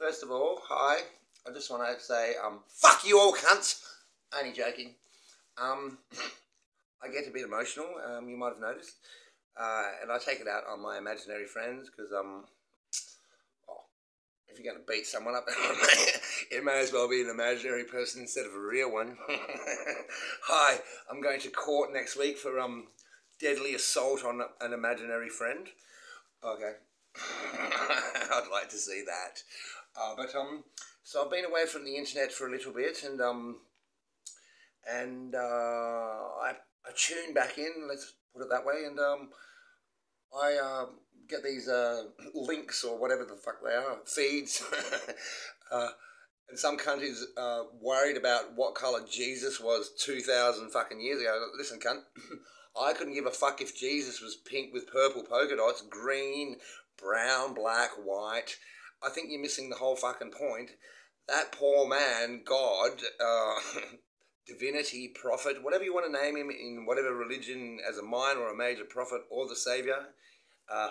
First of all, hi. I just want to say, um, fuck you all cunts. Only joking. Um, I get a bit emotional. Um, you might have noticed, uh, and I take it out on my imaginary friends because um, oh, if you're going to beat someone up, it may as well be an imaginary person instead of a real one. hi, I'm going to court next week for um deadly assault on an imaginary friend. Okay. I'd like to see that. Uh, but um, so I've been away from the internet for a little bit, and um, and uh, I I tune back in. Let's put it that way, and um, I uh, get these uh, links or whatever the fuck they are feeds. uh, and some countries uh, worried about what color Jesus was two thousand fucking years ago. Listen, cunt. I couldn't give a fuck if Jesus was pink with purple polka dots, green, brown, black, white. I think you're missing the whole fucking point. That poor man, God, uh, divinity, prophet, whatever you want to name him in whatever religion as a minor or a major prophet or the savior, uh,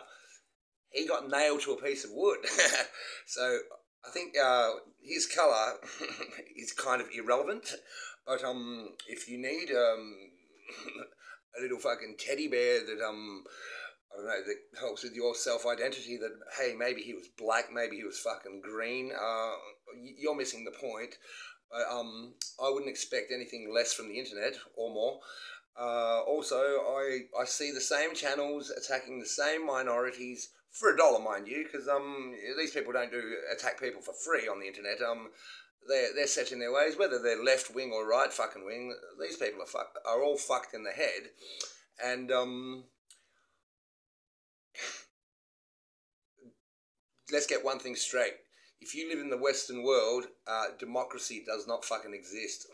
he got nailed to a piece of wood. so I think uh, his colour is kind of irrelevant. But um, if you need um, a little fucking teddy bear that um I don't know that helps with your self identity. That hey, maybe he was black, maybe he was fucking green. Uh, you're missing the point. Um, I wouldn't expect anything less from the internet or more. Uh, also, I I see the same channels attacking the same minorities for a dollar, mind you, because um these people don't do attack people for free on the internet. Um, they're, they're set in their ways, whether they're left wing or right fucking wing, these people are, fuck, are all fucked in the head. And, um, let's get one thing straight. If you live in the Western world, uh, democracy does not fucking exist.